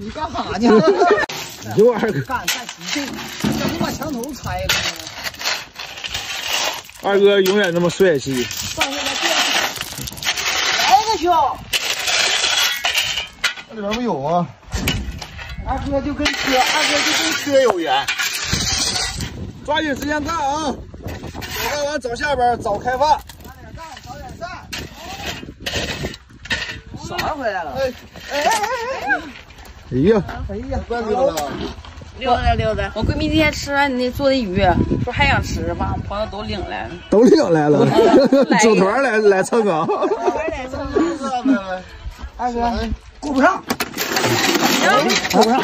你干啥呢？你这玩意儿，干干急性，这不把墙头拆了吗？二哥永远那么帅气。上回来个去，那里边不有吗？二哥就跟车，二哥就跟车有缘。抓紧时间干啊！早干完早下班，早开饭。早点干，早点散。嫂子回来了。哎哎哎哎！哎呀，哎呀，怪溜达溜达。我闺蜜今天吃完你那做的鱼，说还想吃，把朋友都领来了。都领来了，组团来来蹭啊！来来蹭二哥够不上，够不上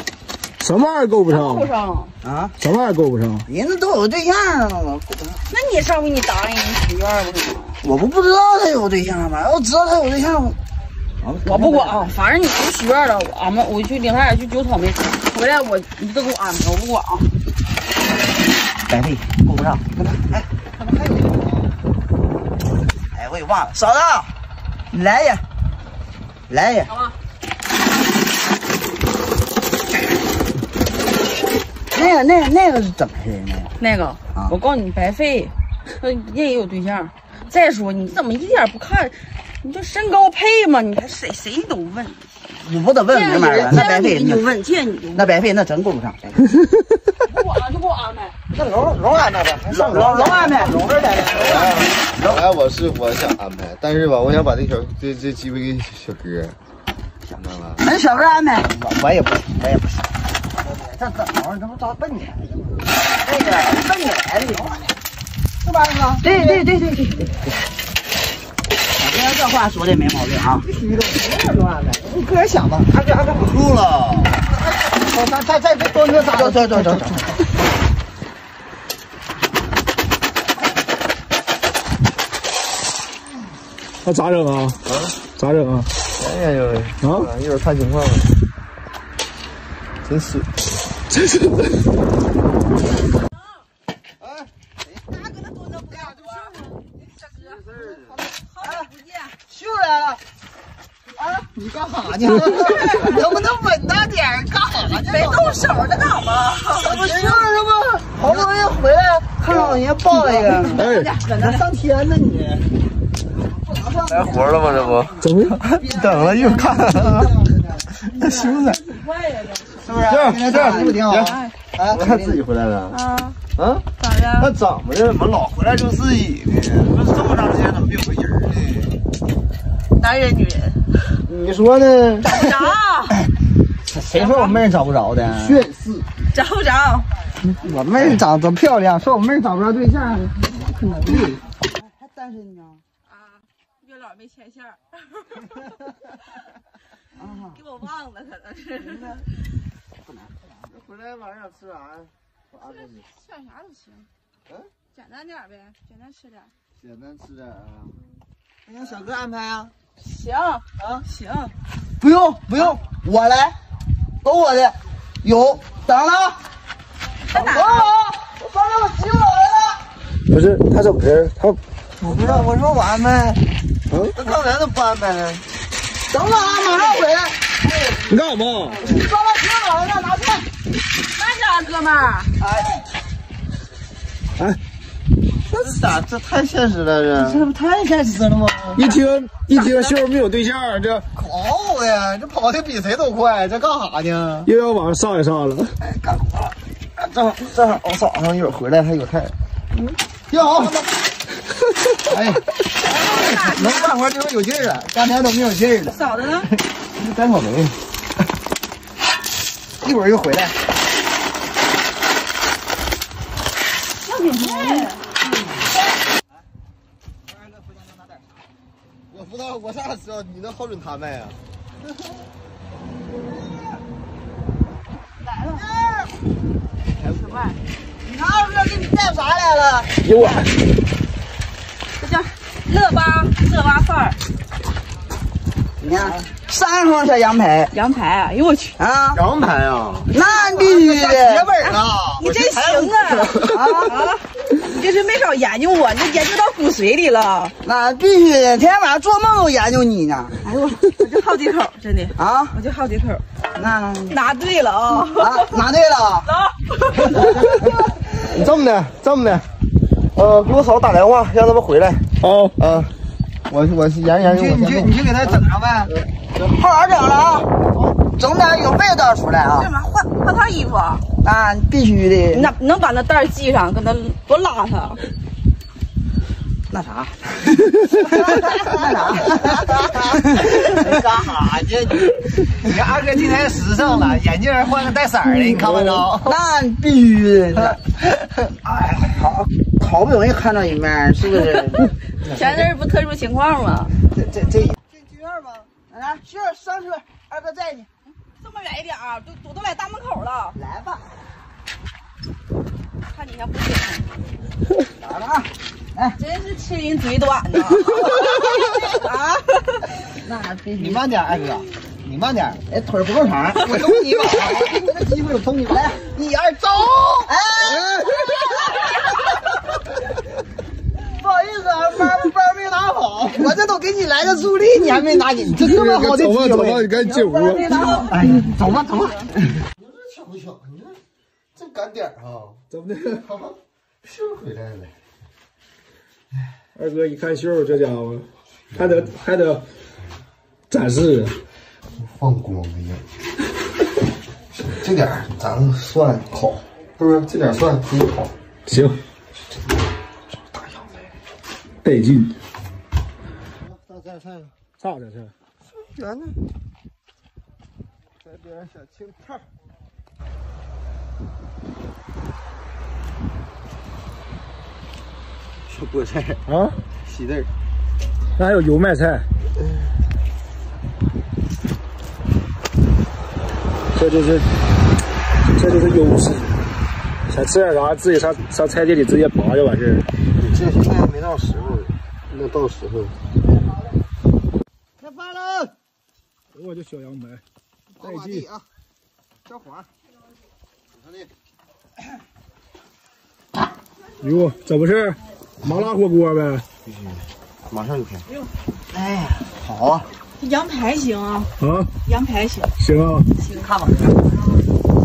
什么玩意儿够不上？不上。啊！什么玩意儿够不上？人家都有对象了，我顾不上。那你上回你答应人许愿不是吗？我不不知道他有对象吗？要知道他有对象，我不管啊，反正你都许愿了，俺们我去领他俩去揪草莓吃，回来我你都给我安排，我不管啊。白费顾不上。哎，他们还有一个哎，我也忘了，嫂子，你来呀，来呀。好吧。那个、那个、那个是怎么回事那个？那个，我告诉你白费，人家也有对象。再说你怎么一点不看？你这身高配吗？你还谁谁都问，我不得问明白了，那白费你就问，见你就问，那白费那真够 不上。不管就给我安排。那龙龙安排吧，龙龙龙安排，龙这儿来了。本来我是我想安排，但是吧，我想把这小这这机会给小哥，想到了。那小哥安排，我我也不行，我也不行。这这玩意儿，这不找奔你来的吗？那个奔你来的，是吧，二哥？对对对对对哥这话说的没毛病啊。必须的，我龙安排，你个人想吧。二哥二哥，够了，再再再再多那啥，走走走走走。那咋整啊？啊，咋整啊？哎呀呦喂！啊，一会儿看情况吧。真是，真是秀来了。啊，你干啥呢？能不能稳当点儿？干啥呢？没动手呢，干嘛？这不秀了吗？好不容易回来，看老爷抱了一个，哎，搁那上天呢你。来活了吗？这不，怎么？等了一会儿看，那羞崽。是不是？这样不挺好？行啊，我看自己回来了。啊，啊？咋的？那怎么的？怎么老回来就自己呢？不是这么长时间怎么没有个人呢？男人女人你说呢？找不着，谁说我妹找不着的？炫世。找不着。我妹儿长多漂亮，说我妹找不着对象，可能的。还单身呢？啊，月老没牵线儿，啊，给我忘了，可能是。回来晚上想吃啥呀？我安排你。像啥都行，嗯，简单点呗，简单吃点。简单吃点啊。那让小哥安排啊？行啊，行，不用不用，我来，都我的，有，等着啊。等我，我刚才我媳妇来了。不是他怎么的？他我不知道，我说我安排，嗯，那刚才怎么不安排呢？等我啊，马上回来。你干啥嘛？抓到媳妇来了，拿去。慢点啊，哥们儿。哎，哎，这咋？这太现实了，这。这不太现实了吗？一听一听秀儿没有对象，这跑我呀！这跑的比谁都快，这干啥呢？又要往上上一上了。干活。正好正好，我早上一会儿回来还有菜。嗯，挺好。哎，能干活就是有劲儿了，刚才都没有劲儿了。嫂子呢？摘草莓，一会儿又回来。要点菜。我啥知道，我咋知道你能好准他卖啊？你看二哥给你带啥来了？有我，这叫乐巴乐巴范儿你看，三双小羊排羊排啊！哎呦我去，啊，羊排啊！那必须的。爷们儿啊！你真行啊！啊，这是没少研究我，你研究到骨髓里了。那必须的，天天晚上做梦都研究你呢。哎呦，我就好几口，真的，啊，我就好几口。那拿对了啊！啊，拿对了。走你 这么的，这么的，呃，给我嫂打电话，让他们回来。好，啊，我我是研究研究，你去你。去给他整上呗。泡好整了啊，整点有味道出来啊干。嘛换换套衣服？那必须的。你咋能把那袋系上，搁那多邋遢？那啥？那啥？干啥去？你看二哥今天时尚了，眼镜换个带色儿的，你看没着？那必须的。哎，好，好不容易看到一面，是不是？前阵儿不特殊情况吗？这这这进剧院吗？来，旭儿上车，二哥载你。远一点啊，都堵都来大门口了，来吧，看你还不行，来了啊！真是吃人嘴短呐！啊，那必须。你慢点，二哥，你慢点。哎，腿不够长，我动你一把，我给你个机会，我冲你来，一二走！哎，不好意思啊，包包没拿好，我这都给你来个助力，你还没拿紧，这这么好的机会，走吧走吧，你赶紧进屋。哎，走吧走吧。你说巧不巧？你说这赶点儿啊，怎么的？是回来了。二哥一看秀，这家伙还得还得展示。放光的样。这点儿咱们蒜好，是不是？这点儿蒜可以好。行，带劲。大菜呢咋的这？圆呢？再点小青菜。小菠菜，啊？喜字儿。那还有油麦菜。这就是，这就是优势。想吃点啥，自己上上菜地里直接拔就完事儿了。你这现在没到时候，那到时候。开饭了，我这小羊排，把把地啊，小火。兄弟，哟，怎么是麻辣火锅呗？必须马上就开。哎呀，好啊，羊排行啊，啊，羊排行。行啊，看吧。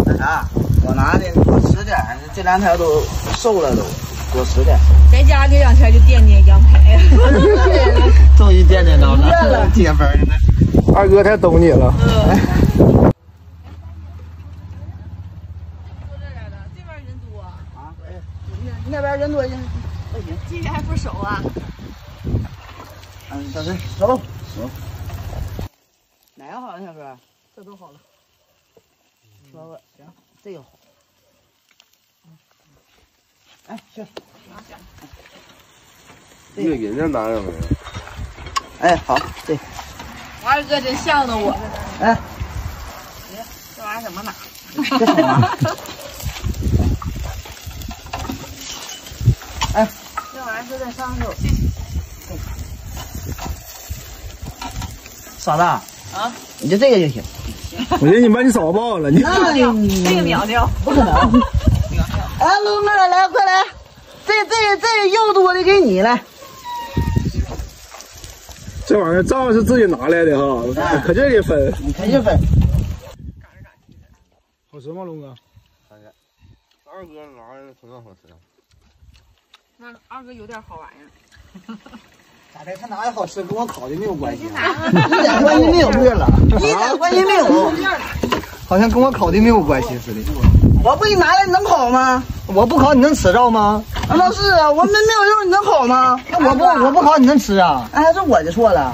那啥，我拿的多吃点，这两天都瘦了都，多吃点。在家这两天就惦念羊排呀。终于惦念到了，接班 的。二哥太懂你了。来的，这边人多，啊，那边人多行，都行。这边还不熟啊。嗯，大哥，走喽，走。哪个好了，小哥？这都好了。说吧，行，这个好。哎，去。月人家拿上没？哎，好，对，我二哥真向着我。哎，这玩意儿怎么拿？这什么？哎，这玩意儿是在上头。傻子，啊，你就这个就行。我觉得你把你嫂抱了，你那这个苗苗。不可能。哎，龙哥，来，快来，这这这肉多的给你来。这玩意儿账是自己拿来的哈，可劲儿的分。你肯定分。好吃吗，龙哥？二哥拿的同样好吃。那二哥有点好玩意儿。咋的？他拿的好吃，跟我烤的没有关系，一点关系没有。对了，一点关系没有，好像跟我烤的没有关系似的。我不给你拿来，你能烤吗？我不烤你能吃着吗？啊，那是啊，我没没有肉，你能烤吗？那我不我不烤你能吃啊？哎，是我的错了。